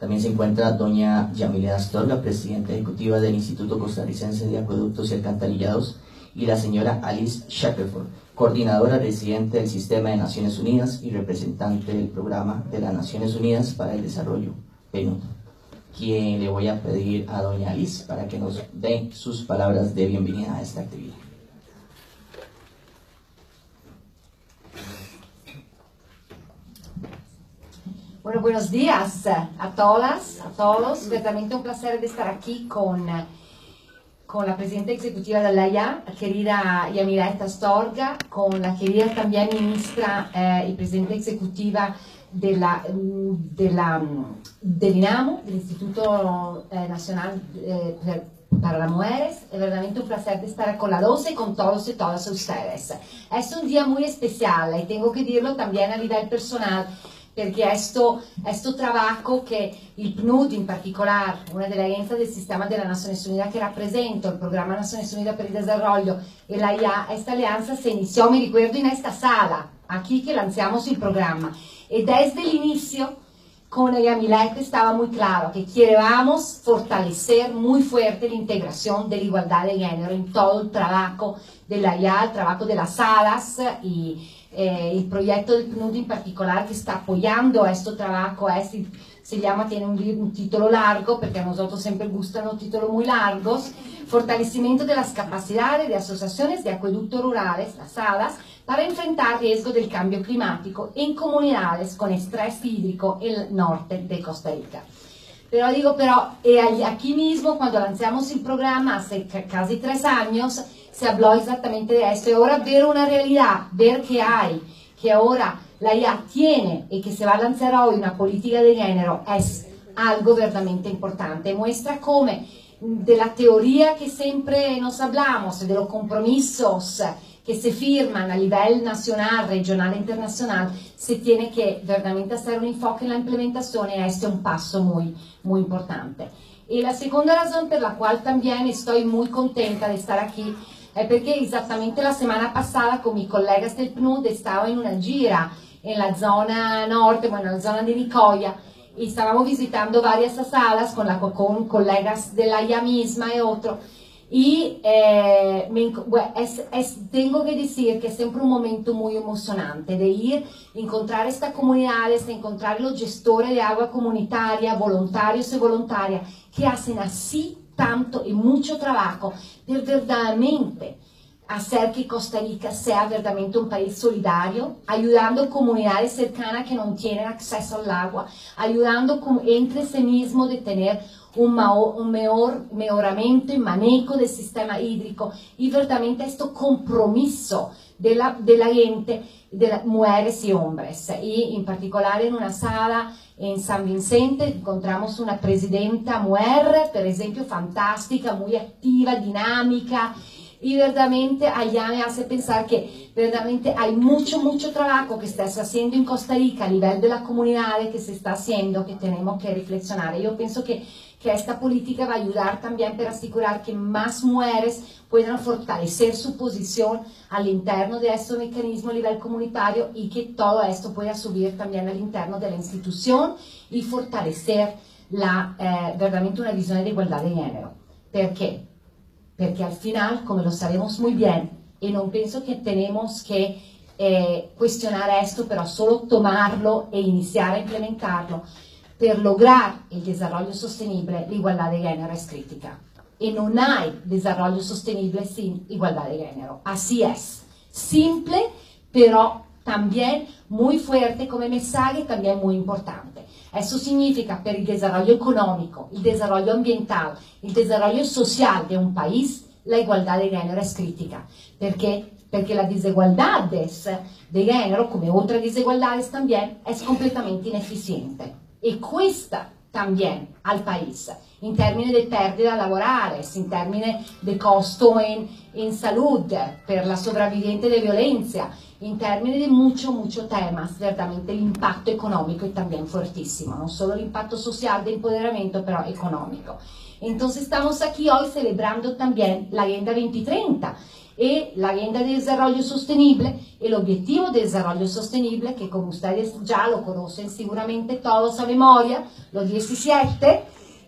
También se encuentra doña Yamilia Astorga, presidenta ejecutiva del Instituto Costarricense de Acueductos y Alcantarillados, y la señora Alice Shackelford, coordinadora residente del Sistema de Naciones Unidas y representante del Programa de las Naciones Unidas para el Desarrollo, PNUD, quien le voy a pedir a doña Alice para que nos dé sus palabras de bienvenida a esta actividad. Bueno, buenos días a todas, a todos. Verdaderamente un placer de estar aquí con, con la presidenta ejecutiva de la IA, querida Yamila Astorga, con la querida también ministra eh, y presidenta ejecutiva de la, de la, del INAMO, del Instituto eh, Nacional eh, para las Mujeres. Es verdaderamente un placer de estar con la 12 y con todos y todas ustedes. Es un día muy especial y tengo que decirlo también a nivel personal perché questo, questo trabajo che il PNUD in particolare, una delle agenzie del sistema della Naciones Unidas che rappresenta il programma Naciones Unidas per il Desarrollo e la IA, questa alleanza si iniziò, mi ricordo, in questa sala, aquí che lanciamos il programma. E desde el inicio, con Yamilete estaba muy claro que queríamos fortalecer muy fuerte la integración igualdad de género en todo el trabajo de la IA, el trabajo de las salas y eh, el proyecto del PNUD en particular que está apoyando a este trabajo, este, se llama, tiene un, un, título largo, porque a nosotros siempre gustan los títulos muy largos, Fortalecimiento de las capacidades de asociaciones de acueductos rurales, las SADAS, para enfrentar el riesgo del cambio climático en comunidades con estrés hídrico en el norte de Costa Rica. Pero digo, pero eh, aquí mismo, cuando lanzamos el programa hace casi tres años, se habló exactamente de esto. Y ahora ver una realidad, ver que hay, que ahora la IA tiene y que se va a lanzar hoy una política de género es algo verdaderamente importante. Muestra cómo de la teoría que siempre nos hablamos, de los compromisos que se firman a nivel nacional, regional e internacional, se tiene que verdaderamente hacer un enfoque en la implementación y este es un muy, muy importante. Y la segunda razón por la cual también estoy muy contenta de estar aquí è perché esattamente la settimana passata con i colleghi del PNUD stavo in una gira nella zona nord, bueno, nella zona di Nicoya, e stavamo visitando varie salas con, la, con colegas de la IA misma e otro. Y eh, me, es, es, tengo que decir que es siempre un momento muy emocionante de ir, encontrar estas comunidades, encontrar los gestores de agua comunitaria, voluntarios y voluntarias, que hacen así tanto y mucho trabajo per verdaderamente hacer que Costa Rica sea verdaderamente un país solidario, ayudando comunidades cercanas que no tienen acceso al agua, ayudando entre sí mismo de tener un, un mejor mejoramiento y manejo del sistema hídrico y verdaderamente este compromiso de la, la gente, de las mujeres y hombres. Y en particular en una sala en San Vicente encontramos una presidenta mujer, por ejemplo, fantástica, muy activa, dinámica, y verdaderamente allá me hace pensar que verdaderamente hay mucho, mucho trabajo que está haciendo en Costa Rica a nivel de la comunidad que se está haciendo, que tenemos que reflexionar. Yo pienso que que esta política va a ayudar también para asegurar que más mujeres puedan fortalecer su posición al interno de este mecanismo a nivel comunitario y que todo esto pueda subir también al interno de la institución y fortalecer la, eh, verdaderamente una visión de igualdad de género. ¿Por qué? Porque al final, como lo sabemos muy bien, y no pienso que tenemos que eh, cuestionar esto, pero solo tomarlo e iniciar a implementarlo, per lograr il desarrollo sostenibile, l'igualdad de género es crítica. Y no hay desarrollo sostenible sin igualdad de género. Así es. Simple, pero también muy fuerte come mensaje, también muy importante. Eso significa per il desarrollo económico, il desarrollo ambiental, il desarrollo social de un país, la de género es crítica. Perché? Perché la desigualdades de género, come otras desigualdades también, es completamente ineficiente. E questa también al país, in termini di perdita lavorale, in termini di costo in, in salud, per la sopravviviente di violenza, in termini di mucho, mucho temas, veramente l'impatto economico è también fortissimo, non solo l'impatto social de empoderamiento, però economico. Entonces estamos aquí hoy celebrando también la Agenda 2030 y la Agenda de Desarrollo Sostenible, el Objetivo de Desarrollo Sostenible, que como ustedes ya lo conocen seguramente todos a memoria, los 17,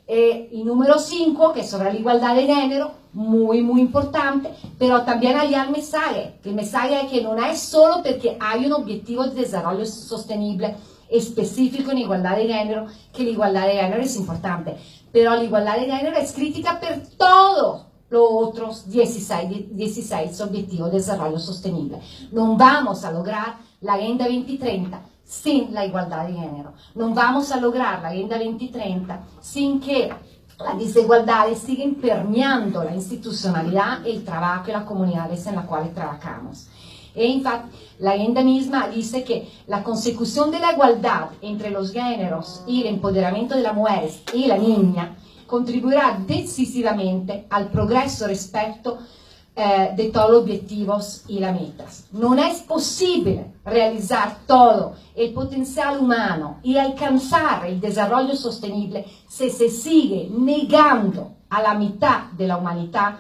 eh, y número 5, que es sobre la igualdad de género, muy, muy importante, pero también hay el mensaje. El mensaje es que no es solo porque hay un objetivo de desarrollo sostenible específico en igualdad de género, que la igualdad de género es importante, pero la igualdad de género es crítica por todos los otros 16, 16 objetivos de desarrollo sostenible. No vamos a lograr la Agenda 2030 sin la igualdad de género. No vamos a lograr la Agenda 2030 sin que las desigualdades siguen permeando la institucionalidad, el trabajo y las comunidades en las cuales trabajamos. E infatti la agenda misma dice que la consecución de la igualdad entre los géneros y el empoderamiento de las mujeres y la niña contribuirá decisivamente al progreso respecto eh, de todos los objetivos y las metas. No es posible realizar todo el potencial humano y alcanzar el desarrollo sostenible si se sigue negando a la mitad de la humanidad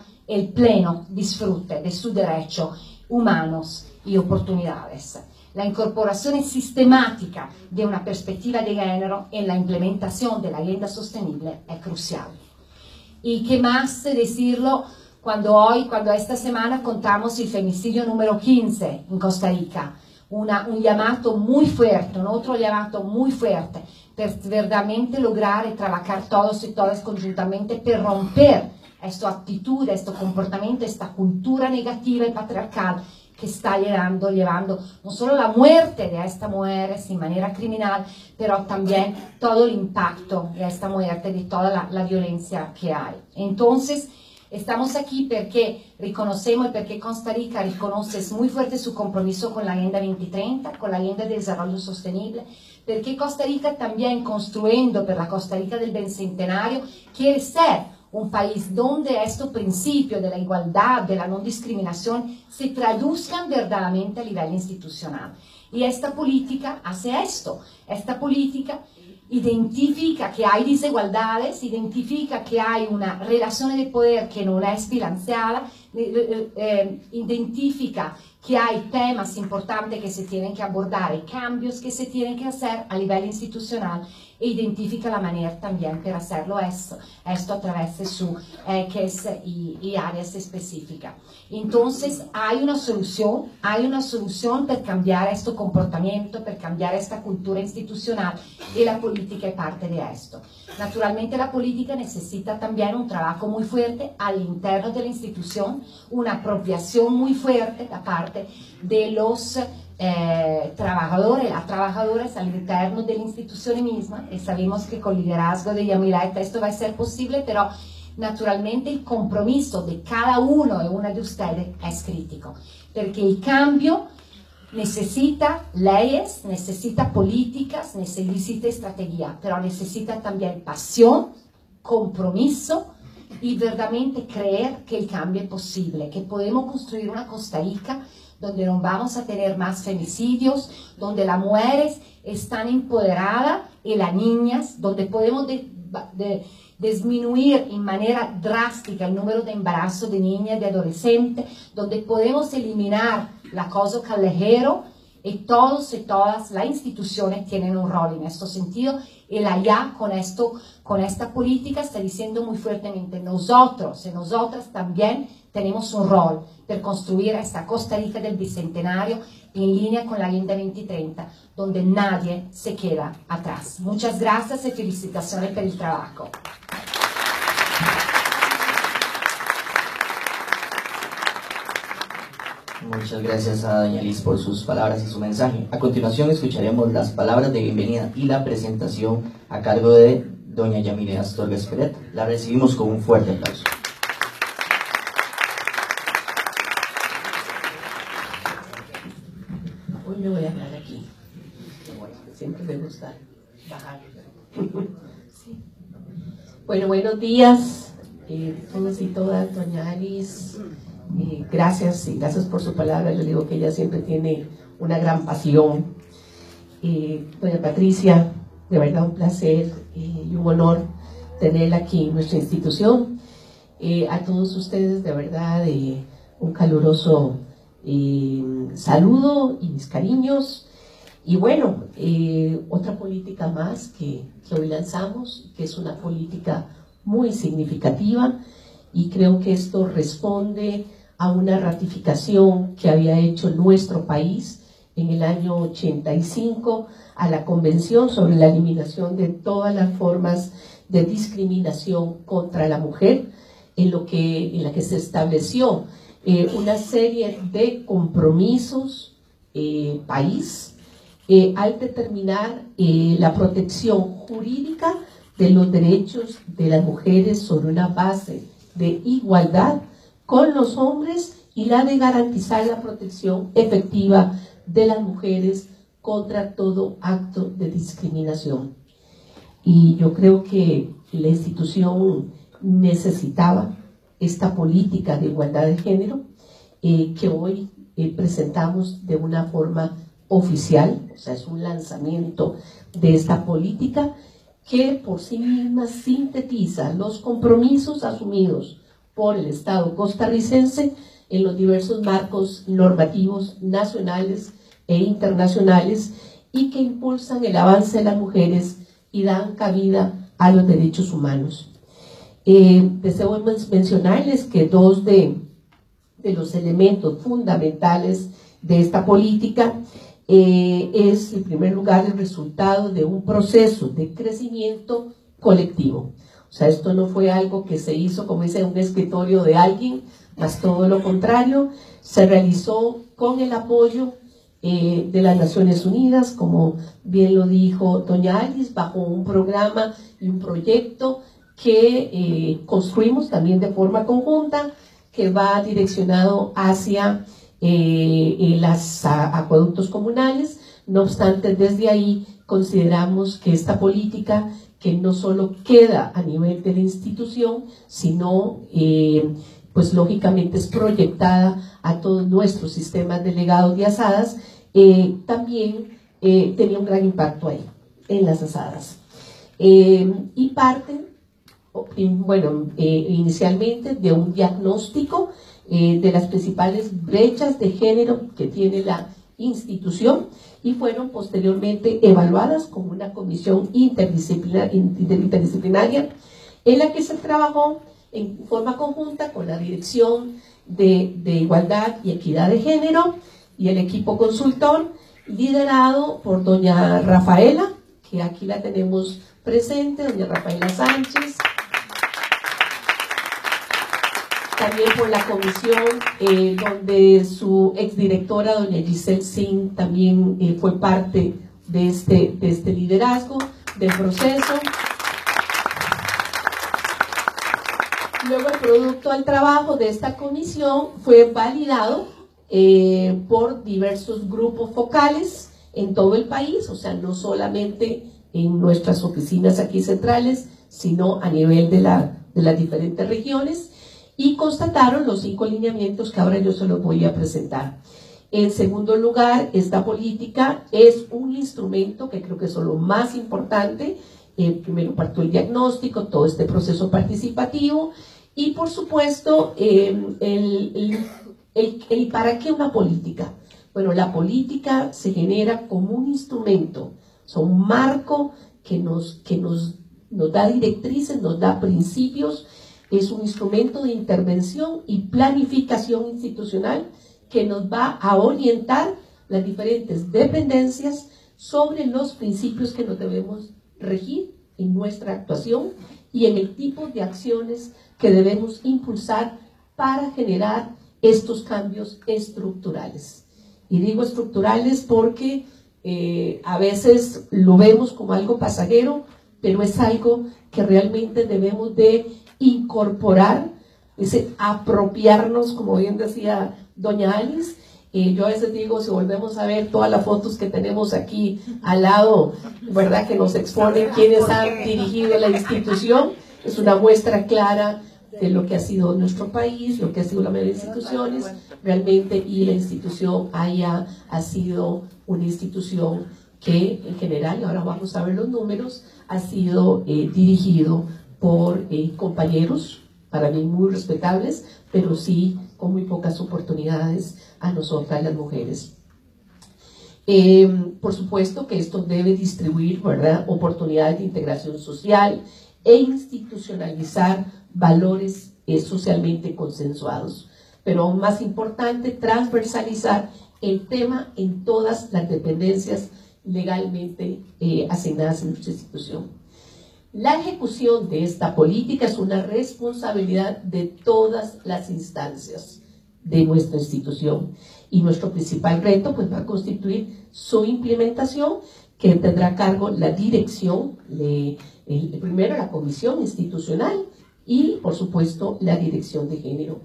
pleno disfrute de sus derechos humanos y oportunidades. La incorporación sistemática de una perspectiva de género en la implementación de la agenda sostenible es crucial. Y qué más decirlo cuando hoy, cuando esta semana contamos el femicidio número 15 en Costa Rica. Una, un llamado muy fuerte, un otro llamado muy fuerte, per verdaderamente lograr y trabajar todos y todas conjuntamente para romper esta actitud, este comportamiento, esta cultura negativa y patriarcal que está llevando, llevando no solo la muerte de estas mujeres de manera criminal, pero también todo el impacto de esta muerte, de toda la, la violencia que hay. Entonces, Estamos aquí porque reconocemos y porque Costa Rica reconoce muy fuerte su compromiso con la Agenda 2030, con la Agenda de Desarrollo Sostenible, porque Costa Rica también construyendo por la Costa Rica del Bicentenario quiere ser un país donde este principio de la igualdad, de la no discriminación, se traduzcan verdaderamente a nivel institucional. Y esta política hace esto. Esta política identifica que hay desigualdades, identifica que hay una relación de poder que no es bilanciada, eh, eh, identifica que hay temas importantes que se tienen que abordar y cambios que se tienen que hacer a nivel institucional e identifica la manera también para hacerlo esto, esto a través de su ejes y, áreas específicas. Entonces hay una solución, hay una solución para cambiar este comportamiento, para cambiar esta cultura institucional y la política es parte de esto. Naturalmente la política necesita también un trabajo muy fuerte al interno de la institución, una apropiación muy fuerte da parte de los eh, trabajadores, las trabajadoras al interno de la institución misma y sabemos que con liderazgo de Yamileta esto va a ser posible, pero naturalmente el compromiso de cada uno y una de ustedes es crítico, porque el cambio necesita leyes, necesita políticas, necesita estrategia, pero necesita también pasión, compromiso y verdaderamente creer que el cambio es posible, que podemos construir una Costa Rica donde no vamos a tener más femicidios, donde las mujeres están empoderadas y las niñas, donde podemos disminuir en manera drástica el número de embarazos de niñas de adolescentes, donde podemos eliminar la cosa callejero y todos y todas las instituciones tienen un rol en este sentido y la ya con esto, con esta política está diciendo muy fuertemente nosotros y nosotras también tenemos un rol per construire esta Costa Rica del Bicentenario en línea con la Agenda 2030, donde nadie se queda atrás. Muchas gracias y felicitaciones por el trabajo. Muchas gracias a doña Liz por sus palabras y su mensaje. A continuación escucharemos las palabras de bienvenida y la presentación a cargo de doña Yamilena Astorga Peret. La recibimos con un fuerte aplauso. Bueno, buenos días eh, todos y todas, doña Alice. Eh, gracias y gracias por su palabra. Yo digo que ella siempre tiene una gran pasión. Eh, doña Patricia, de verdad un placer y un honor tenerla aquí en nuestra institución. a todos ustedes, de verdad, un caluroso eh, saludo y mis cariños. Y bueno, eh, otra política más que, que hoy lanzamos, que es una política muy significativa y creo que esto responde a una ratificación que había hecho nuestro país en el año 85 a la Convención sobre la eliminación de todas las formas de discriminación contra la mujer, en, lo que, en la que se estableció eh, una serie de compromisos eh, país eh, al determinar la protección jurídica de los derechos de las mujeres sobre una base de igualdad con los hombres y la de garantizar la protección efectiva de las mujeres contra todo acto de discriminación. Y yo creo que la institución necesitaba esta política de igualdad de género eh, que hoy eh, presentamos de una forma oficial, o sea, es un lanzamiento de esta política que por sí misma sintetiza los compromisos asumidos por el Estado costarricense en los diversos marcos normativos nacionales e internacionales y que impulsan el avance de las mujeres y dan cabida a los derechos humanos. Eh, deseo mencionarles que dos de, los elementos fundamentales de esta política eh, es, en primer lugar, el resultado de un proceso de crecimiento colectivo. O sea, esto no fue algo que se hizo, como dice, un escritorio de alguien, más todo lo contrario, se realizó con el apoyo eh, de las Naciones Unidas, como bien lo dijo doña Alice, bajo un programa y un proyecto que eh, construimos también de forma conjunta, que va direccionado hacia eh, los acueductos comunales. No obstante, desde ahí consideramos que esta política, que no solo queda a nivel de la institución, sino pues lógicamente es proyectada a todos nuestros sistemas delegados de asadas, eh, también eh, tenía un gran impacto ahí, en las asadas. Eh, y parte, bueno, inicialmente de un diagnóstico de las principales brechas de género que tiene la institución y fueron posteriormente evaluadas como una comisión interdisciplinaria en la que se trabajó en forma conjunta con la Dirección de, Igualdad y Equidad de Género y el equipo consultor, liderado por doña Rafaela, que aquí la tenemos presente, doña Rafaela Sánchez. También por la comisión eh, donde su exdirectora, doña Giselle Singh, también eh, fue parte de este, de este liderazgo, del proceso. Luego el producto al trabajo de esta comisión fue validado eh, por diversos grupos focales en todo el país, o sea, no solamente en nuestras oficinas aquí centrales, sino a nivel de, la, de las diferentes regiones, y constataron los cinco lineamientos que ahora yo se los voy a presentar. En segundo lugar, esta política es un instrumento que creo que es lo más importante. Eh, primero partió el diagnóstico, todo este proceso participativo y por supuesto, em, el, el, ¿para qué una política? Bueno, la política se genera como un instrumento, son un marco que, nos, que nos, nos da directrices, nos da principios, es un instrumento de intervención y planificación institucional que nos va a orientar las diferentes dependencias sobre los principios que nos debemos regir en nuestra actuación y en el tipo de acciones que debemos impulsar para generar estos cambios estructurales. Y digo estructurales porque eh, a veces lo vemos como algo pasajero, pero es algo que realmente debemos de incorporar, ese apropiarnos, como bien decía doña Alice. Eh, yo a veces digo, si volvemos a ver todas las fotos que tenemos aquí al lado, ¿verdad? Que nos exponen quienes han dirigido la institución, es una muestra clara de lo que ha sido nuestro país, lo que ha sido la mayoría de instituciones, realmente, y la institución haya ha sido una institución que en general, y ahora vamos a ver los números, ha sido eh, dirigido por eh, compañeros, para mí muy respetables, pero sí con muy pocas oportunidades a nosotras las mujeres. Eh, por supuesto que esto debe distribuir ¿verdad? oportunidades de integración social e institucionalizar valores eh, socialmente consensuados. Pero aún más importante, transversalizar el tema en todas las dependencias legalmente eh, asignadas en nuestra institución. La ejecución de esta política es una responsabilidad de todas las instancias de nuestra institución y nuestro principal reto pues va a constituir su implementación que tendrá a cargo la dirección, de, primero la comisión institucional y por supuesto la dirección de género,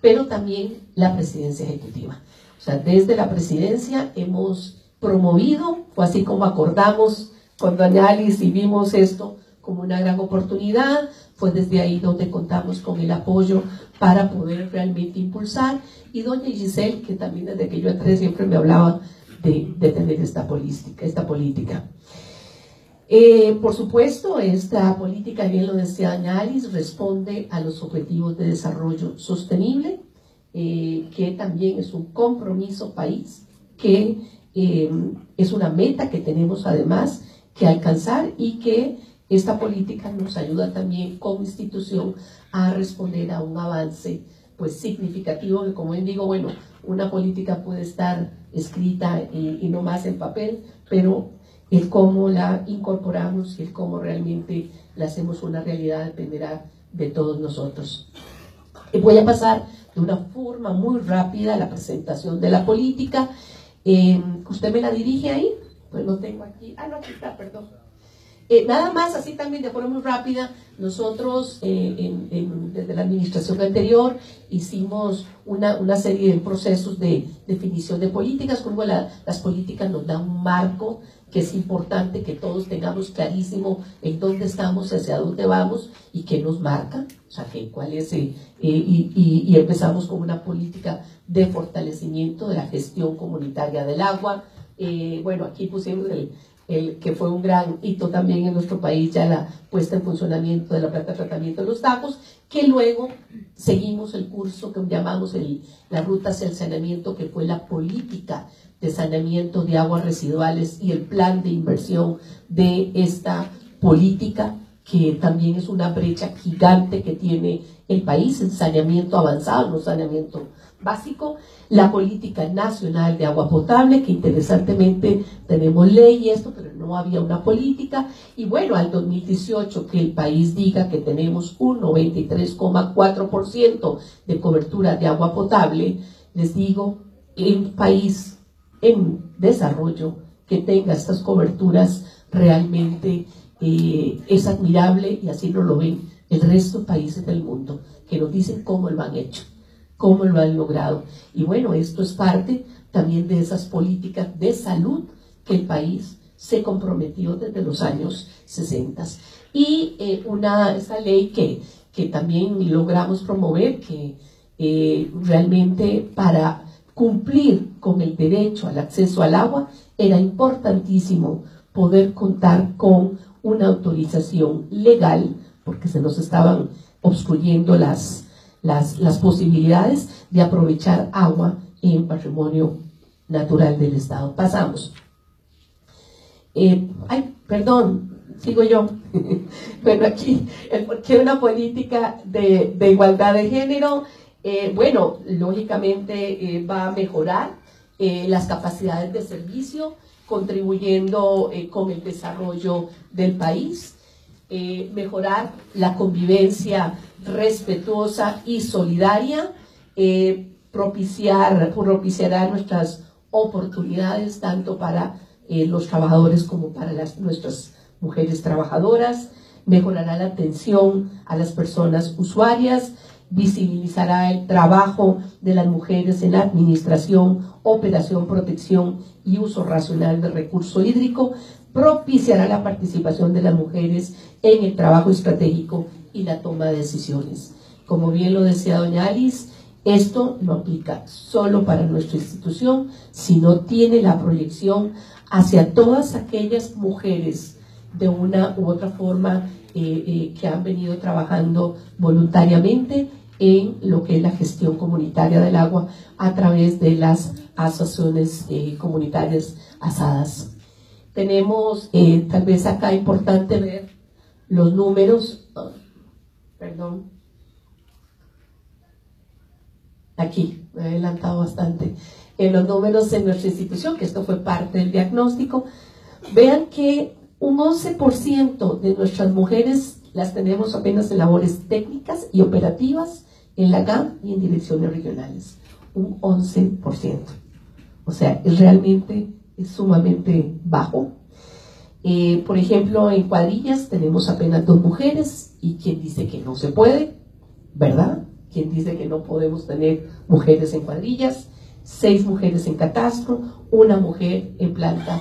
pero también la presidencia ejecutiva. O sea, desde la presidencia hemos promovido, fue así como acordamos cuando Añalis y vimos esto como una gran oportunidad, fue desde ahí donde contamos con el apoyo para poder realmente impulsar. Y doña Giselle, que también desde que yo entré siempre me hablaba de, tener esta política. Esta política. Eh, por supuesto, esta política, bien lo decía Añalis, responde a los objetivos de desarrollo sostenible, eh, que también es un compromiso país, que eh, es una meta que tenemos además que alcanzar y que esta política nos ayuda también como institución a responder a un avance pues significativo que como bien digo, bueno, una política puede estar escrita y, no más en papel, pero el cómo la incorporamos y el cómo realmente la hacemos una realidad dependerá de todos nosotros. Voy a pasar de una forma muy rápida la presentación de la política eh, ¿Usted me la dirige ahí? Pues lo tengo aquí. Ah, no, aquí está, perdón. Eh, nada más, así también de forma muy rápida, nosotros eh, desde la administración anterior hicimos una, una, serie de procesos de definición de políticas, como las políticas nos dan un marco que es importante que todos tengamos clarísimo en dónde estamos, hacia dónde vamos y qué nos marca, o sea, que, cuál es, y, y, y empezamos con una política de fortalecimiento de la gestión comunitaria del agua. Eh, bueno, aquí pusimos el, el, que fue un gran hito también en nuestro país, ya la puesta en funcionamiento de la planta de tratamiento de los tacos, que luego seguimos el curso que llamamos el, la ruta hacia el saneamiento, que fue la política de saneamiento de aguas residuales y el plan de inversión de esta política, que también es una brecha gigante que tiene el país en saneamiento avanzado, no saneamiento básico, la política nacional de agua potable, que interesantemente tenemos ley y esto, pero no había una política, y bueno, al 2018 que el país diga que tenemos un 93,4% de cobertura de agua potable, les digo, el país en desarrollo que tenga estas coberturas realmente eh, es admirable y así no lo ven el resto de países del mundo, que nos dicen cómo lo han hecho cómo lo han logrado. Y bueno, esto es parte también de esas políticas de salud que el país se comprometió desde los años 60. Y eh, una, esa ley que, que también logramos promover, que eh, realmente para cumplir con el derecho al acceso al agua, era importantísimo poder contar con una autorización legal, porque se nos estaban obstruyendo las, las, posibilidades de aprovechar agua en patrimonio natural del Estado. Pasamos. Eh, ay, perdón, sigo yo. bueno, aquí, el por qué una política de, de igualdad de género, eh, bueno, lógicamente eh, va a mejorar las capacidades de servicio, contribuyendo con el desarrollo del país. Eh, mejorar la convivencia respetuosa y solidaria, eh, propiciar, propiciará nuestras oportunidades tanto para eh, los trabajadores como para las, nuestras mujeres trabajadoras, mejorará la atención a las personas usuarias, visibilizará el trabajo de las mujeres en administración, operación, protección y uso racional del recurso hídrico, propiciará la participación de las mujeres en el trabajo estratégico y la toma de decisiones. Como bien lo decía doña Alice, esto no aplica solo para nuestra institución, sino tiene la proyección hacia todas aquellas mujeres de una u otra forma eh, eh, que han venido trabajando voluntariamente en lo que es la gestión comunitaria del agua a través de las asociaciones eh, comunitarias asadas. Tenemos, eh, tal vez acá importante ver los números, oh, perdón, aquí, me he adelantado bastante, en los números de nuestra institución, que esto fue parte del diagnóstico, vean que un 11% de nuestras mujeres las tenemos apenas en labores técnicas y operativas en la GAM y en direcciones regionales. Un 11%. O sea, es realmente es sumamente bajo. Eh, por ejemplo, en cuadrillas tenemos apenas dos mujeres y quien dice que no se puede, ¿verdad? Quien dice que no podemos tener mujeres en cuadrillas, seis mujeres en catastro, una mujer en planta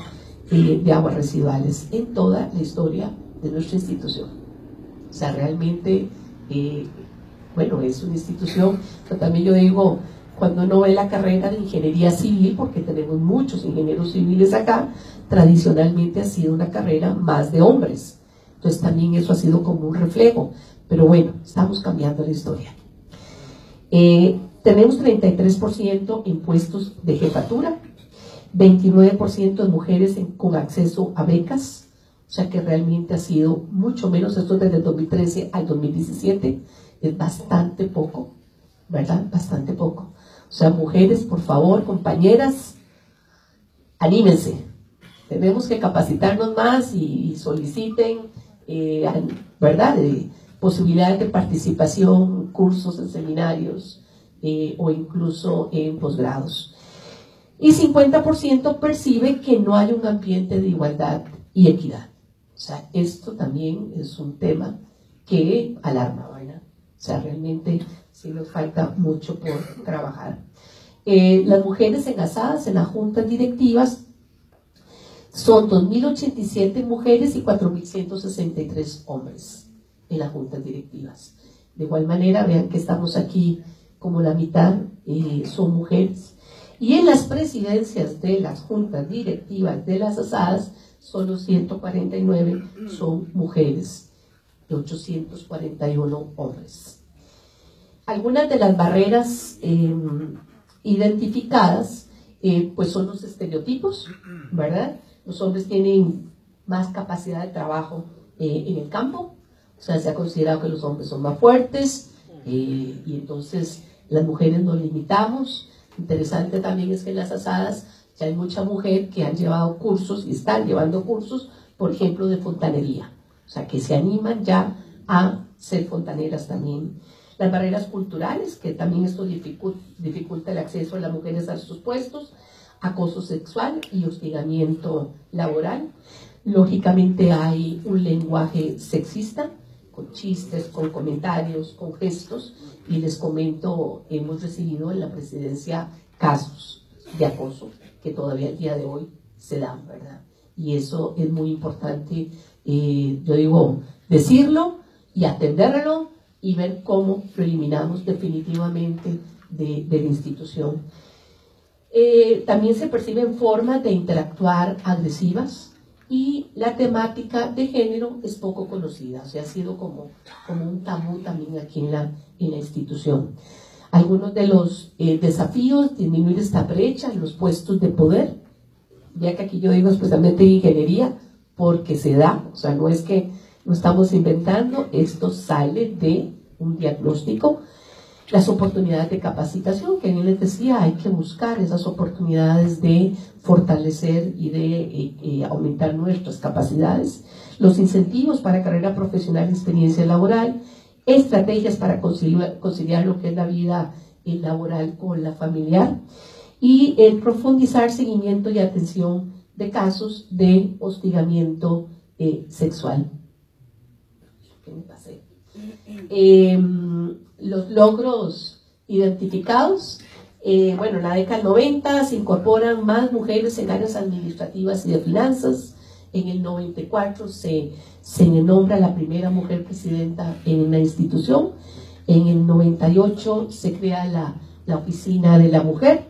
eh, de aguas residuales en toda la historia de nuestra institución. O sea, realmente, eh, bueno, es una institución, pero también yo digo, cuando uno ve la carrera de ingeniería civil, porque tenemos muchos ingenieros civiles acá, tradicionalmente ha sido una carrera más de hombres. Entonces también eso ha sido como un reflejo. Pero bueno, estamos cambiando la historia. Eh, tenemos 33% en puestos de jefatura, 29% de mujeres con acceso a becas, o sea que realmente ha sido mucho menos, esto desde el 2013 al 2017, es bastante poco, ¿verdad? Bastante poco. O sea, mujeres, por favor, compañeras, anímense. Tenemos que capacitarnos más y, soliciten, eh, ¿verdad? posibilidades de participación, cursos en seminarios eh, o incluso en posgrados. Y 50% percibe que no hay un ambiente de igualdad y equidad. O sea, esto también es un tema que alarma. O sea, realmente sí nos falta mucho por trabajar. Eh, las mujeres enlazadas en las juntas directivas son 2.087 mujeres y 4.163 hombres en las juntas directivas. De igual manera, vean que estamos aquí como la mitad eh, son mujeres. Y en las presidencias de las juntas directivas de las asadas solo 149 son mujeres y 841 hombres. Algunas de las barreras em, identificadas eh, pues son los estereotipos, ¿verdad? Los hombres tienen más capacidad de trabajo eh, en el campo, o sea, se ha considerado que los hombres son más fuertes eh, y entonces las mujeres nos limitamos. Interesante también es que en las asadas hay mucha mujer que han llevado cursos y están llevando cursos, por ejemplo, de fontanería. O sea, que se animan ya a ser fontaneras también. Las barreras culturales, que también esto dificulta el acceso de las mujeres a sus puestos, acoso sexual y hostigamiento laboral. Lógicamente hay un lenguaje sexista, con chistes, con comentarios, con gestos, y les comento, hemos recibido en la presidencia casos de acoso que todavía el día de hoy se dan, ¿verdad? Y eso es muy importante, yo digo, decirlo y atenderlo y ver cómo lo eliminamos definitivamente de, la institución. Eh, también se perciben formas de interactuar agresivas y la temática de género es poco conocida, o sea, ha sido como, un tabú también aquí en la, en la institución algunos de los eh, desafíos, disminuir esta brecha en los puestos de poder, ya que aquí yo digo especialmente ingeniería, porque se da, o sea, no es que lo estamos inventando, esto sale de un diagnóstico. Las oportunidades de capacitación, que les decía, hay que buscar esas oportunidades de fortalecer y de eh, eh, aumentar nuestras capacidades. Los incentivos para carrera profesional y experiencia laboral, estrategias para conciliar, lo que es la vida laboral con la familiar y el profundizar seguimiento y atención de casos de hostigamiento eh, sexual. Em, los logros identificados. Eh, bueno, en la década del 90 se incorporan más mujeres en áreas administrativas y de finanzas. En el 94 se se nombra la primera mujer presidenta en la institución. En el 98 se crea la, la Oficina de la Mujer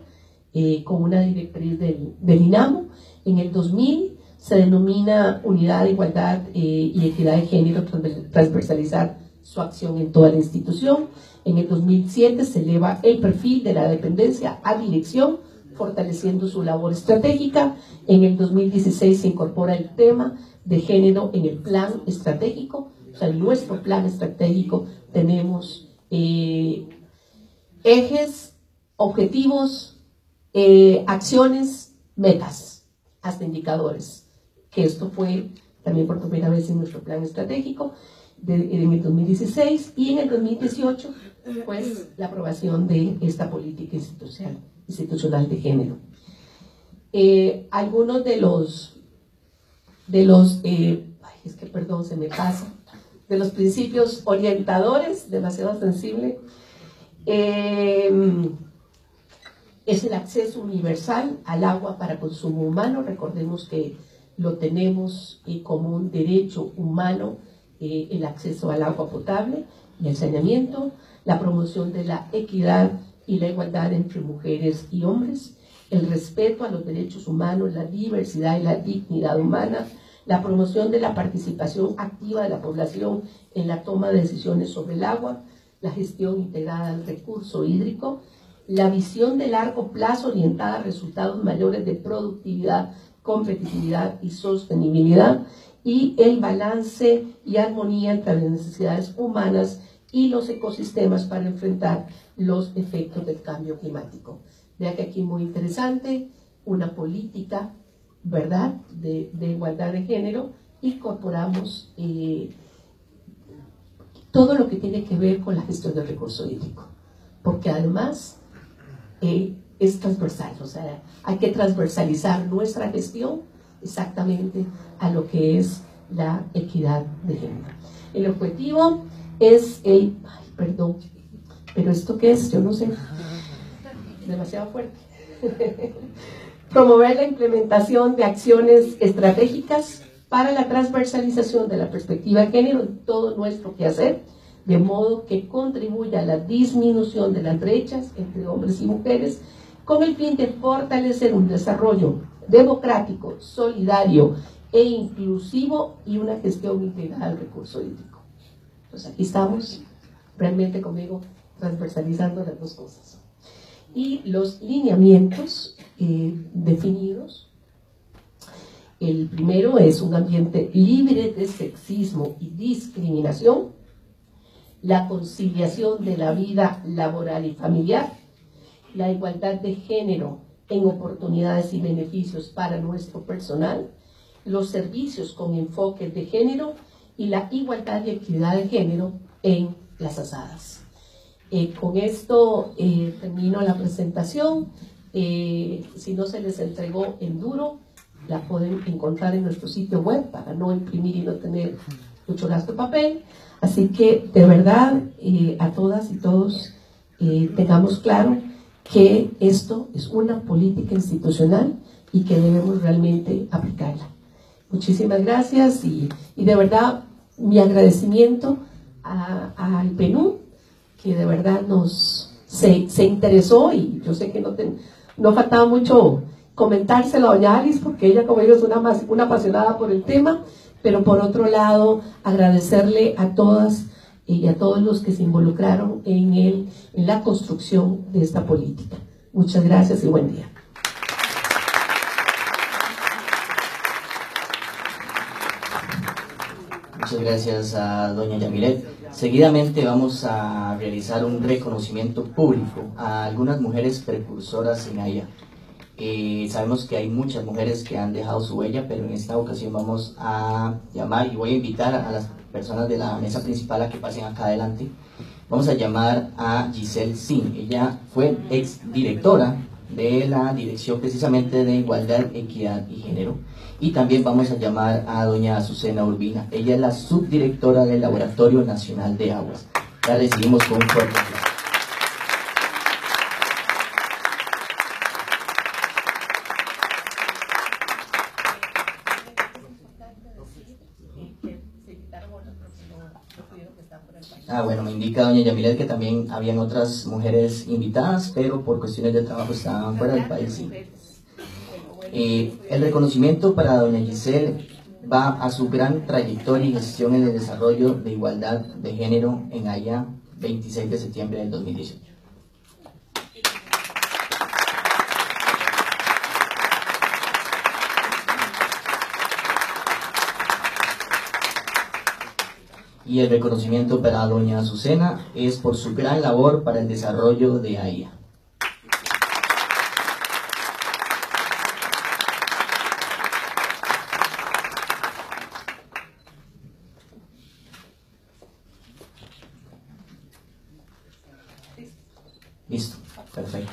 eh, con una directriz del, del, INAMO. En el 2000 se denomina Unidad Igualdad eh, y Equidad de Género Transversalizar su acción en toda la institución. En el 2007 se eleva el perfil de la dependencia a dirección, fortaleciendo su labor estratégica. En el 2016 se incorpora el tema de género en el plan estratégico. O sea, en nuestro plan estratégico tenemos eh, ejes, objetivos, eh, acciones, metas, hasta indicadores. Que esto fue también por primera vez en nuestro plan estratégico en el 2016 y en el 2018 pues la aprobación de esta política institucional, institucional de género. Eh, algunos de los de los eh, es que perdón se me pasa de los principios orientadores demasiado sensible eh, es el acceso universal al agua para consumo humano. Recordemos que lo tenemos como un derecho humano eh, el acceso al agua potable y el saneamiento, la promoción de la equidad y la igualdad entre mujeres y hombres, el respeto a los derechos humanos, la diversidad y la dignidad humana, la promoción de la participación activa de la población en la toma de decisiones sobre el agua, la gestión integrada del recurso hídrico, la visión de largo plazo orientada a resultados mayores de productividad, competitividad y sostenibilidad, y el balance y armonía entre las necesidades humanas y los ecosistemas para enfrentar los efectos del cambio climático. Vea que aquí muy interesante, una política, ¿verdad?, de, igualdad de género, incorporamos eh, todo lo que tiene que ver con la gestión del recurso hídrico, porque además eh, es transversal, o sea, hay que transversalizar nuestra gestión exactamente a lo que es la equidad de género. El objetivo es el, ay, perdón, pero esto qué es, yo no sé, demasiado fuerte. Promover la implementación de acciones estratégicas para la transversalización de la perspectiva de género en todo nuestro quehacer, de modo que contribuya a la disminución de las brechas entre hombres y mujeres, con el fin de fortalecer un desarrollo democrático, solidario e inclusivo y una gestión integral del recurso hídrico. Entonces aquí estamos realmente conmigo transversalizando las dos cosas. Y los lineamientos eh, definidos, el primero es un ambiente libre de sexismo y discriminación, la conciliación de la vida laboral y familiar, la igualdad de género en oportunidades y beneficios para nuestro personal, los servicios con enfoque de género y la igualdad y equidad de género en las asadas. Eh, con esto eh, termino la presentación. Eh, si no se les entregó en duro, la pueden encontrar en nuestro sitio web para no imprimir y no tener mucho gasto de papel. Así que de verdad a todas y todos tengamos claro que esto es una política institucional y que debemos realmente aplicarla. Muchísimas gracias y, de verdad mi agradecimiento al Perú, que de verdad nos se, interesó y yo sé que no, no faltaba mucho comentárselo a doña Alice porque ella como digo es una, una apasionada por el tema, pero por otro lado agradecerle a todas y a todos los que se involucraron en, el, en la construcción de esta política. Muchas gracias y buen día. Muchas gracias a doña Yamilet. Seguidamente vamos a realizar un reconocimiento público a algunas mujeres precursoras en AIA. Eh, sabemos que hay muchas mujeres que han dejado su huella, pero en esta ocasión vamos a llamar y voy a invitar a las personas de la mesa principal a que pasen acá adelante. Vamos a llamar a Giselle Sin. Ella fue ex directora de la Dirección precisamente de Igualdad, Equidad y Género. Y también vamos a llamar a doña Azucena Urbina. Ella es la subdirectora del Laboratorio Nacional de Aguas. La recibimos con un fuerte aplauso. Ah, bueno, me indica doña Yamilet que también habían otras mujeres invitadas, pero por cuestiones de trabajo estaban fuera del país. Eh, el reconocimiento para doña Giselle va a su gran trayectoria y gestión en el desarrollo de igualdad de género en Haya 26 de septiembre del 2018. Y el reconocimiento para doña Azucena es por su gran labor para el desarrollo de AIA. Listo, perfecto.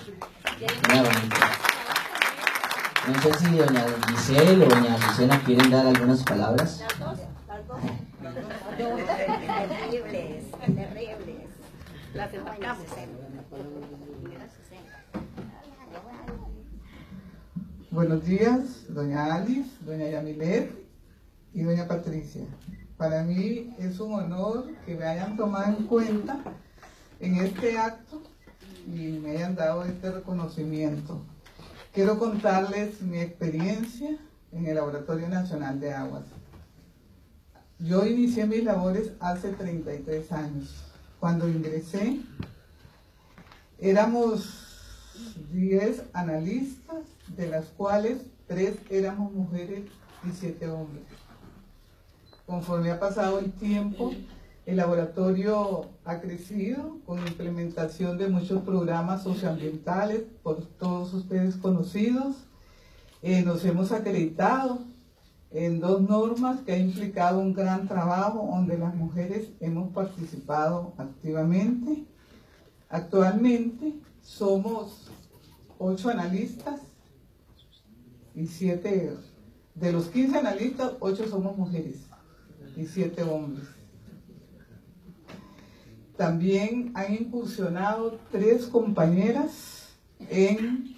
No sé si doña Giselle o doña Azucena quieren dar algunas palabras. Buenos días, doña Alice, doña Yamilet y doña Patricia. Para mí es un honor que me hayan tomado en cuenta en este acto y me hayan dado este reconocimiento. Quiero contarles mi experiencia en el Laboratorio Nacional de Aguas. Yo inicié mis labores hace 33 años. Cuando ingresé, éramos 10 analistas, de las cuales 3 éramos mujeres y 7 hombres. Conforme ha pasado el tiempo, el laboratorio ha crecido con implementación de muchos programas socioambientales, por todos ustedes conocidos. Eh, nos hemos acreditado en dos normas que ha implicado un gran trabajo donde las mujeres hemos participado activamente. Actualmente somos ocho analistas y siete, de los 15 analistas, ocho somos mujeres y siete hombres. También han incursionado tres compañeras en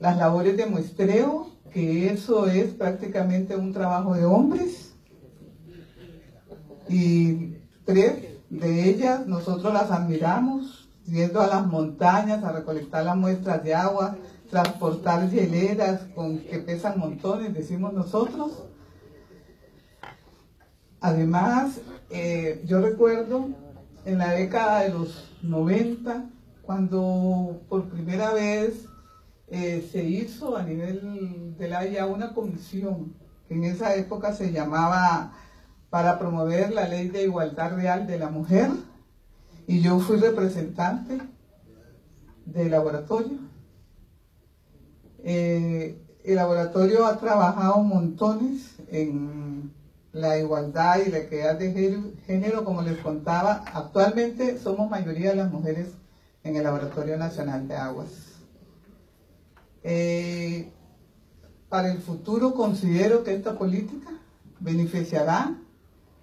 las labores de muestreo que eso es prácticamente un trabajo de hombres y tres de ellas nosotros las admiramos, yendo a las montañas a recolectar las muestras de agua, transportar hieleras con que pesan montones, decimos nosotros. Además, eh, yo recuerdo en la década de los 90, cuando por primera vez eh, se hizo a nivel de la Haya una comisión que en esa época se llamaba para promover la ley de igualdad real de la mujer y yo fui representante del laboratorio. Eh, el laboratorio ha trabajado montones en la igualdad y la equidad de género, como les contaba. Actualmente somos mayoría de las mujeres en el Laboratorio Nacional de Aguas. Eh, para el futuro considero que esta política beneficiará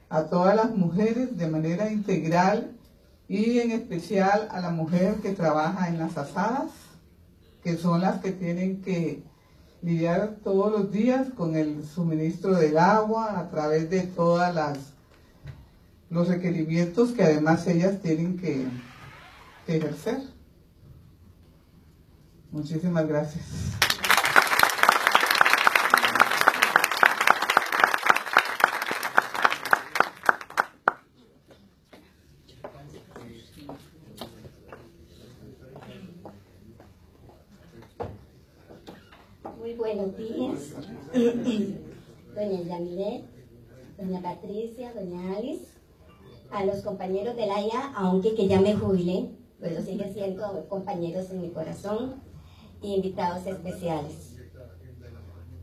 a todas las mujeres de manera integral y en especial a la mujer que trabaja en las asadas, que son las que tienen que lidiar todos los días con el suministro del agua a través de todas las los requerimientos que además ellas tienen que ejercer. Muchísimas gracias. Muy buenos días, doña Yamilet, doña Patricia, doña Alice, a los compañeros del AIA, aunque que ya me jubilé, pero sigue siendo compañeros en mi corazón, invitados especiales.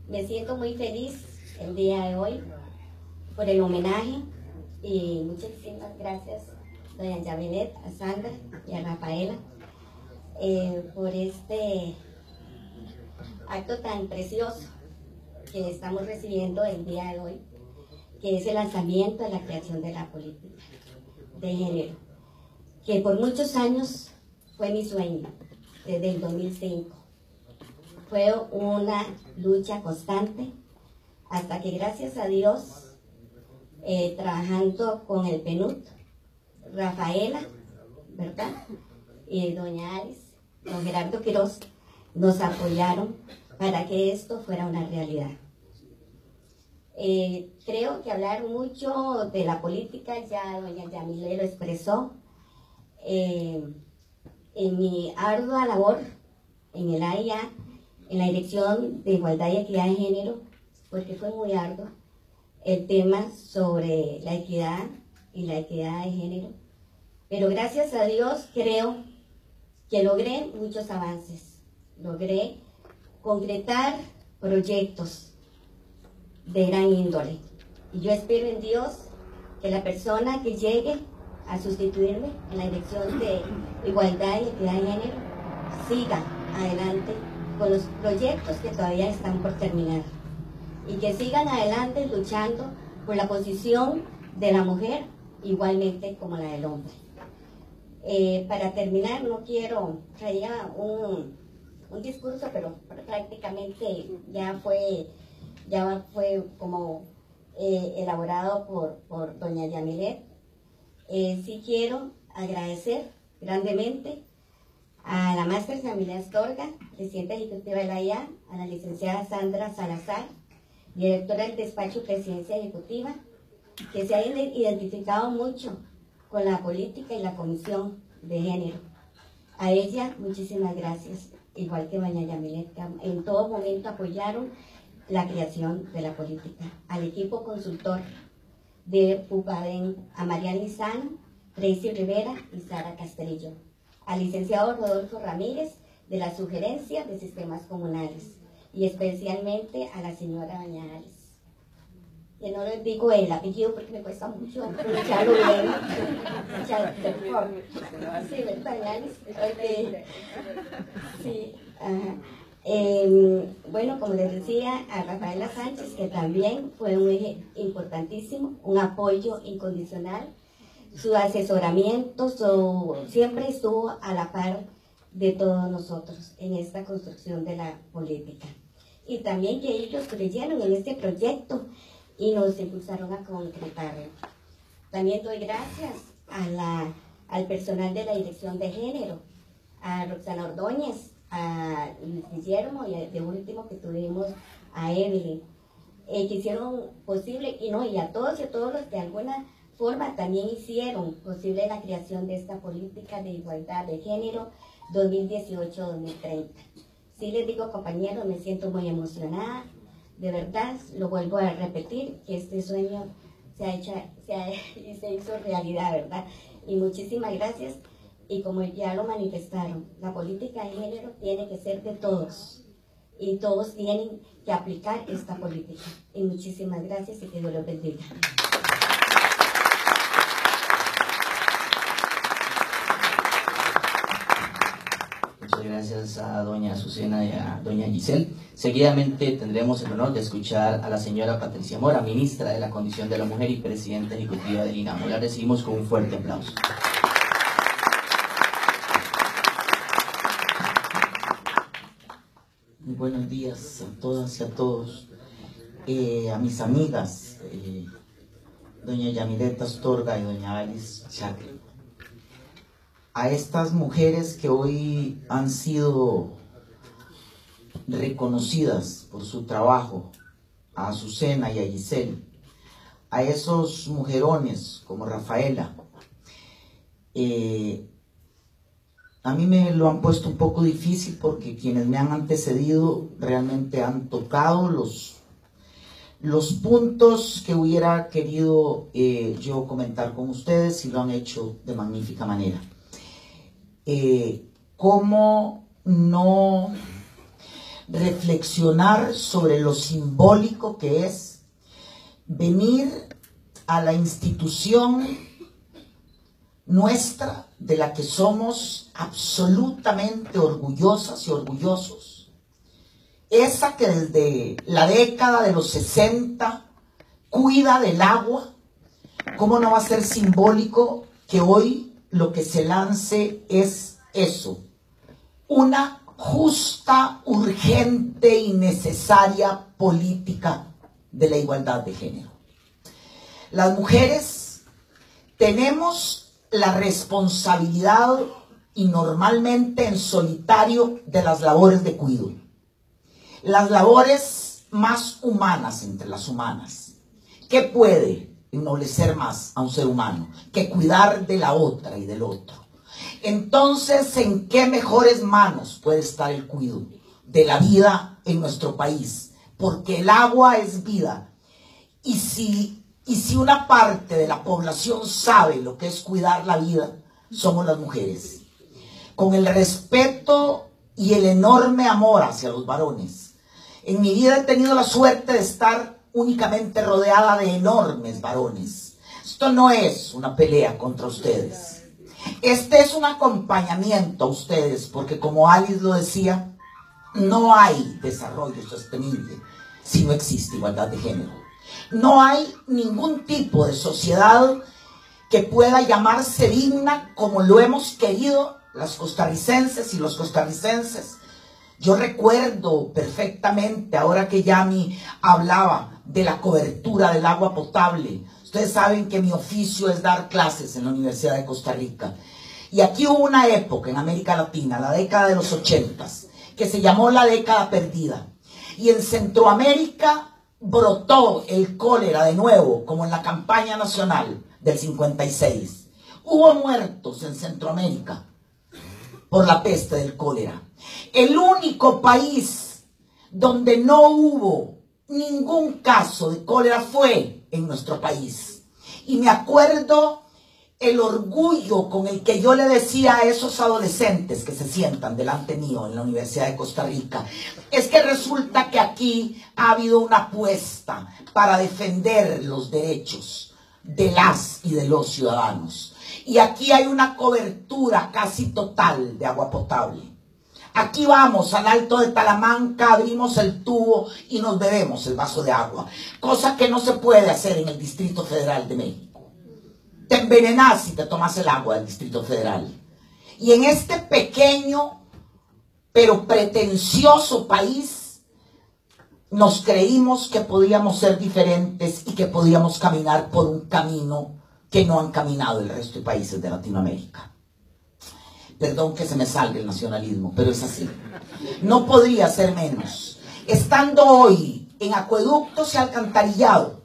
Me siento muy feliz el día de hoy por el homenaje y muchísimas gracias doña Yamilet, a Sandra y a Rafaela eh, por este acto tan precioso que estamos recibiendo el día de hoy, que es el lanzamiento de la creación de la política de género, que por muchos años fue mi sueño, desde el 2005 fue una lucha constante hasta que gracias a Dios, eh, trabajando con el PNUD, Rafaela, ¿verdad? Y doña Alice, don Gerardo Quiroz, nos apoyaron para que esto fuera una realidad. Eh, creo que hablar mucho de la política, ya doña Yamile lo expresó, eh, en mi ardua labor en el AIA, en la Dirección de Igualdad y Equidad de Género, porque fue muy arduo el tema sobre la equidad y la equidad de género. Pero gracias a Dios creo que logré muchos avances. Logré concretar proyectos de gran índole. Y yo espero en Dios que la persona que llegue a sustituirme en la dirección de igualdad y equidad de género siga adelante con los proyectos que todavía están por terminar y que sigan adelante luchando por la posición de la mujer igualmente como la del hombre. Eh, para terminar, no quiero, traía un, un discurso, pero prácticamente ya fue, ya fue como eh, elaborado por, doña Yamilet. Eh, sí quiero agradecer grandemente a la maestra Yamilet Astorga, presidenta ejecutiva de la IA, a la licenciada Sandra Salazar, directora del despacho Presidencia Ejecutiva, que se hayan identificado mucho con la política y la comisión de género. A ella, muchísimas gracias, igual que doña Yamilet, en todo momento apoyaron la creación de la política. Al equipo consultor de Pupaden, a María Lizano, Tracy Rivera y Sara Castillo. Al licenciado Rodolfo Ramírez, de la Sugerencia de Sistemas Comunales y especialmente a la señora Bañales. Que no les digo el apellido porque me cuesta mucho pronunciarlo bien. Sí, ¿verdad, Sí, eh, bueno, como les decía, a Rafaela Sánchez, que también fue un eje importantísimo, un apoyo incondicional, su asesoramiento, su, siempre estuvo a la par de todos nosotros en esta construcción de la política y también que ellos creyeron en este proyecto y nos impulsaron a concretarlo. También doy gracias a la, al personal de la Dirección de Género, a Roxana Ordóñez, a Luis Guillermo y de último que tuvimos a Evelyn, eh, que hicieron posible, y, no, y a todos y a todos los que de alguna forma también hicieron posible la creación de esta política de igualdad de género 2018-2030. Sí les digo, compañeros, me siento muy emocionada. De verdad, lo vuelvo a repetir, que este sueño se ha hecho, se, se hizo realidad, ¿verdad? Y muchísimas gracias. Y como ya lo manifestaron, la política de género tiene que ser de todos. Y todos tienen que aplicar esta política. Y muchísimas gracias y que Dios los bendiga. gracias a doña Azucena y a doña Giselle. Seguidamente tendremos el honor de escuchar a la señora Patricia Mora, ministra de la Condición de la Mujer y presidenta ejecutiva del INAMO. La recibimos con un fuerte aplauso. Muy buenos días a todas y a todos. Eh, a mis amigas, eh, doña Yamileta Astorga y doña Alice Chacre a estas mujeres que hoy han sido reconocidas por su trabajo, a Azucena y a Giselle, a esos mujerones como Rafaela, eh, a mí me lo han puesto un poco difícil porque quienes me han antecedido realmente han tocado los, los puntos que hubiera querido eh, yo comentar con ustedes y lo han hecho de magnífica manera. Eh, cómo no reflexionar sobre lo simbólico que es venir a la institución nuestra de la que somos absolutamente orgullosas y orgullosos. Esa que desde la década de los 60 cuida del agua, ¿cómo no va a ser simbólico que hoy lo que se lance es eso, una justa, urgente y necesaria política de la igualdad de género. Las mujeres tenemos la responsabilidad y normalmente en solitario de las labores de cuidado. Las labores más humanas entre las humanas. ¿qué puede ennoblecer más a un ser humano que cuidar de la otra y del otro? Entonces, ¿en qué mejores manos puede estar el cuidado de la vida en nuestro país? Porque el agua es vida. Y si, y si una parte de la población sabe lo que es cuidar la vida, somos las mujeres. Con el respeto y el enorme amor hacia los varones. En mi vida he tenido la suerte de estar únicamente rodeada de enormes varones. Esto no es una pelea contra ustedes. Este es un acompañamiento a ustedes, porque como Alice lo decía, no hay desarrollo sostenible si no existe igualdad de género. No hay ningún tipo de sociedad que pueda llamarse digna como lo hemos querido las costarricenses y los costarricenses. Yo recuerdo perfectamente, ahora que Yami hablaba de la cobertura del agua potable, Ustedes saben que mi oficio es dar clases en la Universidad de Costa Rica. Y aquí hubo una época en América Latina, la década de los ochentas, que se llamó la década perdida. Y en Centroamérica brotó el cólera de nuevo, como en la campaña nacional del 56. Hubo muertos en Centroamérica por la peste del cólera. El único país donde no hubo ningún caso de cólera fue en nuestro país. Y me acuerdo el orgullo con el que yo le decía a esos adolescentes que se sientan delante mío en la Universidad de Costa Rica, es que resulta que aquí ha habido una apuesta para defender los derechos de las y de los ciudadanos. Y aquí hay una cobertura casi total de agua potable. Aquí vamos al alto de Talamanca, abrimos el tubo y nos bebemos el vaso de agua. Cosa que no se puede hacer en el Distrito Federal de México. Te envenenas si te tomas el agua del Distrito Federal. Y en este pequeño pero pretencioso país nos creímos que podíamos ser diferentes y que podíamos caminar por un camino que no han caminado el resto de países de Latinoamérica. Perdón que se me salga el nacionalismo, pero es así. No podría ser menos. Estando hoy en acueductos y alcantarillado,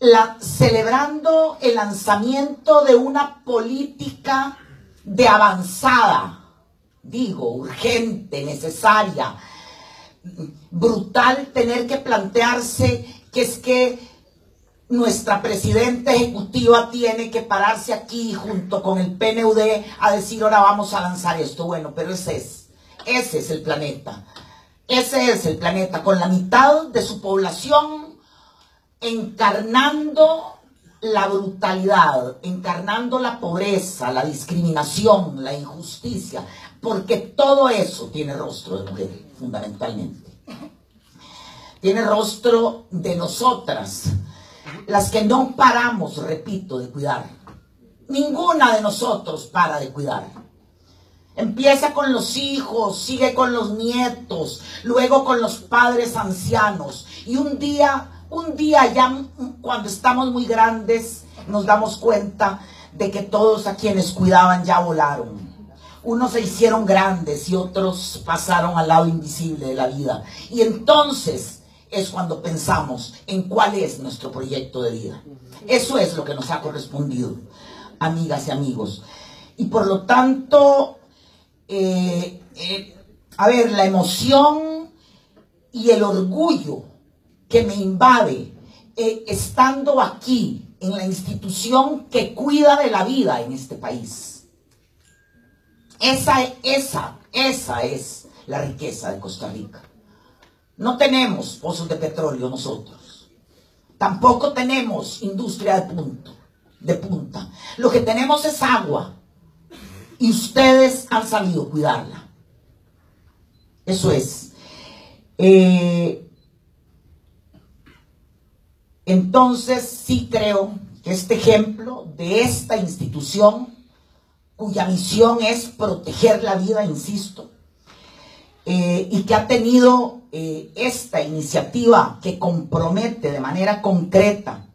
la, celebrando el lanzamiento de una política de avanzada, digo, urgente, necesaria, brutal tener que plantearse que es que nuestra presidenta ejecutiva tiene que pararse aquí junto con el PNUD a decir ahora vamos a lanzar esto. Bueno, pero ese es, ese es el planeta. Ese es el planeta, con la mitad de su población encarnando la brutalidad, encarnando la pobreza, la discriminación, la injusticia, porque todo eso tiene rostro de mujer, fundamentalmente. Tiene rostro de nosotras, las que no paramos, repito, de cuidar. Ninguna de nosotros para de cuidar. Empieza con los hijos, sigue con los nietos, luego con los padres ancianos. Y un día, un día ya cuando estamos muy grandes, nos damos cuenta de que todos a quienes cuidaban ya volaron. Unos se hicieron grandes y otros pasaron al lado invisible de la vida. Y entonces es cuando pensamos en cuál es nuestro proyecto de vida. Eso es lo que nos ha correspondido, amigas y amigos. Y por lo tanto, eh, eh, a ver, la emoción y el orgullo que me invade eh, estando aquí en la institución que cuida de la vida en este país. Esa, esa, esa es la riqueza de Costa Rica. No tenemos pozos de petróleo nosotros. Tampoco tenemos industria de punto, de punta. Lo que tenemos es agua. Y ustedes han sabido cuidarla. Eso es. Eh, entonces sí creo que este ejemplo de esta institución, cuya misión es proteger la vida, insisto, eh, y que ha tenido eh, esta iniciativa que compromete de manera concreta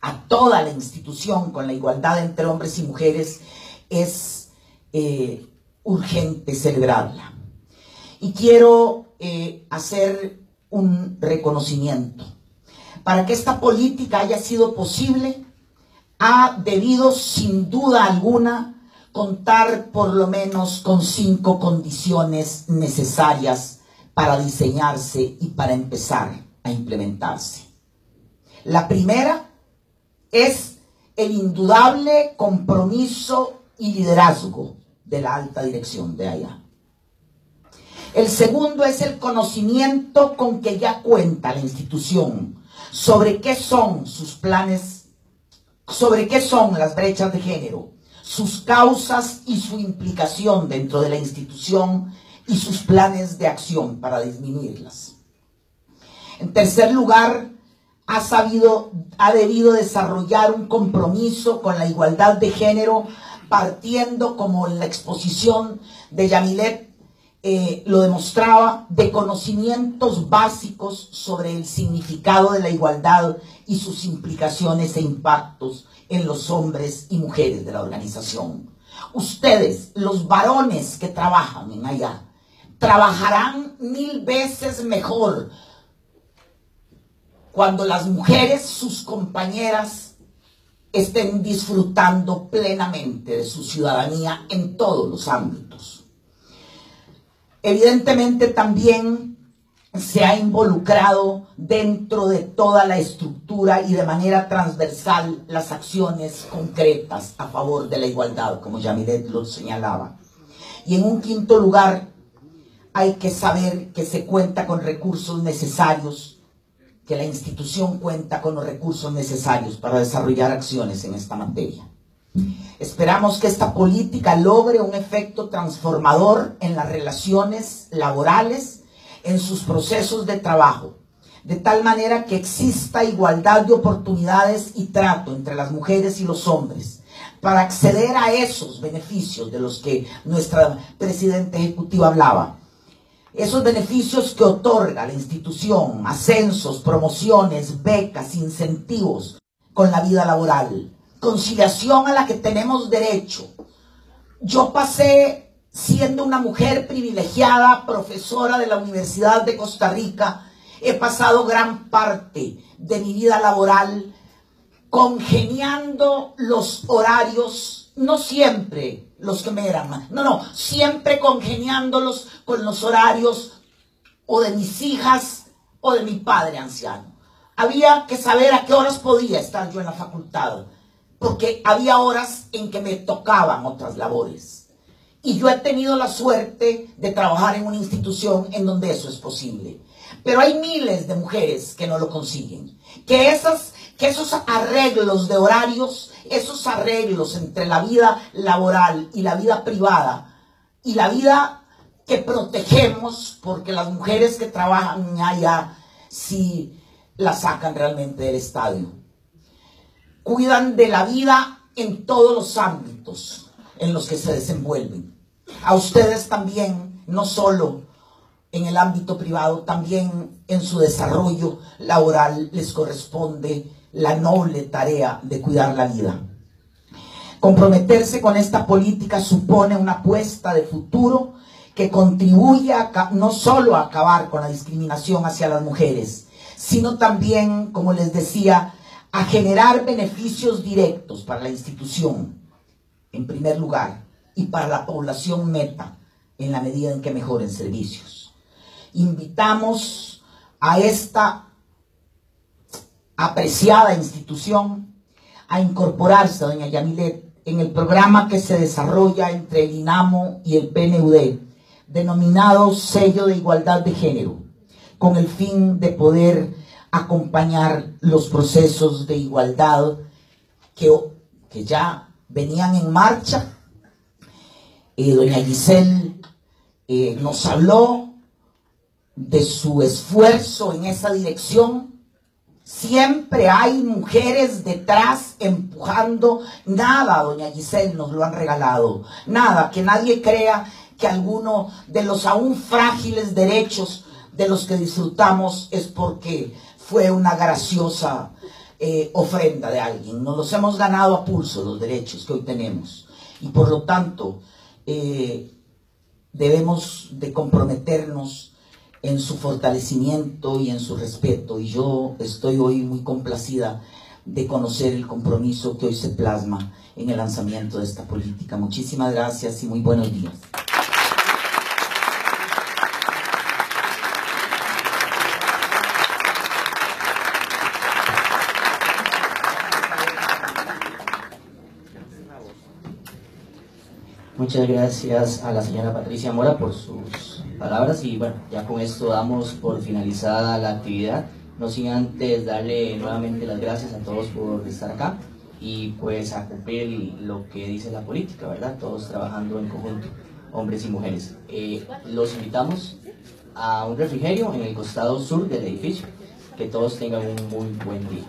a toda la institución con la igualdad entre hombres y mujeres, es eh, urgente celebrarla. Y quiero hacer un reconocimiento para que esta política haya sido posible, ha debido sin duda alguna contar por lo menos con cinco condiciones necesarias para diseñarse y para empezar a implementarse. La primera es el indudable compromiso y liderazgo de la alta dirección de allá. El segundo es el conocimiento con que ya cuenta la institución sobre qué son sus planes, sobre qué son las brechas de género, sus causas y su implicación dentro de la institución y sus planes de acción para disminuirlas. En tercer lugar, ha sabido, ha debido desarrollar un compromiso con la igualdad de género, partiendo como la exposición de Yamilet eh, lo demostraba, de conocimientos básicos sobre el significado de la igualdad y sus implicaciones e impactos en los hombres y mujeres de la organización. Ustedes, los varones que trabajan en allá, trabajarán mil veces mejor cuando las mujeres, sus compañeras, estén disfrutando plenamente de su ciudadanía en todos los ámbitos. Evidentemente también se ha involucrado dentro de toda la estructura y de manera transversal las acciones concretas a favor de la igualdad, como Yamilet lo señalaba. Y en un quinto lugar, hay que saber que se cuenta con recursos necesarios, que la institución cuenta con los recursos necesarios para desarrollar acciones en esta materia. Esperamos que esta política logre un efecto transformador en las relaciones laborales, en sus procesos de trabajo, de tal manera que exista igualdad de oportunidades y trato entre las mujeres y los hombres, para acceder a esos beneficios de los que nuestra presidenta ejecutiva hablaba. Esos beneficios que otorga la institución, ascensos, promociones, becas, incentivos con la vida laboral, conciliación a la que tenemos derecho. Yo pasé siendo una mujer privilegiada, profesora de la Universidad de Costa Rica, he pasado gran parte de mi vida laboral congeniando los horarios, no siempre los que me eran, no, no, siempre congeniándolos con los horarios o de mis hijas o de mi padre anciano. Había que saber a qué horas podía estar yo en la facultad porque había horas en que me tocaban otras labores. Y yo he tenido la suerte de trabajar en una institución en donde eso es posible. Pero hay miles de mujeres que no lo consiguen. Que, esas, que esos arreglos de horarios, esos arreglos entre la vida laboral y la vida privada y la vida que protegemos, porque las mujeres que trabajan allá sí la sacan realmente del estadio cuidan de la vida en todos los ámbitos en los que se desenvuelven. A ustedes también, no solo en el ámbito privado, también en su desarrollo laboral les corresponde la noble tarea de cuidar la vida. Comprometerse con esta política supone una apuesta de futuro que contribuye a, no solo a acabar con la discriminación hacia las mujeres, sino también, como les decía, a generar beneficios directos para la institución, en primer lugar, y para la población meta, en la medida en que mejoren servicios. Invitamos a esta apreciada institución a incorporarse, doña Yamilet, en el programa que se desarrolla entre el INAMO y el PNUD, denominado Sello de Igualdad de Género, con el fin de poder acompañar los procesos de igualdad que, que ya venían en marcha. Eh, doña Giselle eh, nos habló de su esfuerzo en esa dirección. Siempre hay mujeres detrás empujando. Nada, doña Giselle, nos lo han regalado. Nada, que nadie crea que alguno de los aún frágiles derechos de los que disfrutamos es porque fue una graciosa eh, ofrenda de alguien. Nos los hemos ganado a pulso los derechos que hoy tenemos. Y por lo tanto, eh, debemos de comprometernos en su fortalecimiento y en su respeto. Y yo estoy hoy muy complacida de conocer el compromiso que hoy se plasma en el lanzamiento de esta política. Muchísimas gracias y muy buenos días. Muchas gracias a la señora Patricia Mora por sus palabras y bueno, ya con esto damos por finalizada la actividad, no sin antes darle nuevamente las gracias a todos por estar acá y pues a cumplir lo que dice la política, ¿verdad? Todos trabajando en conjunto, hombres y mujeres. Eh, los invitamos a un refrigerio en el costado sur del edificio. Que todos tengan un muy buen día.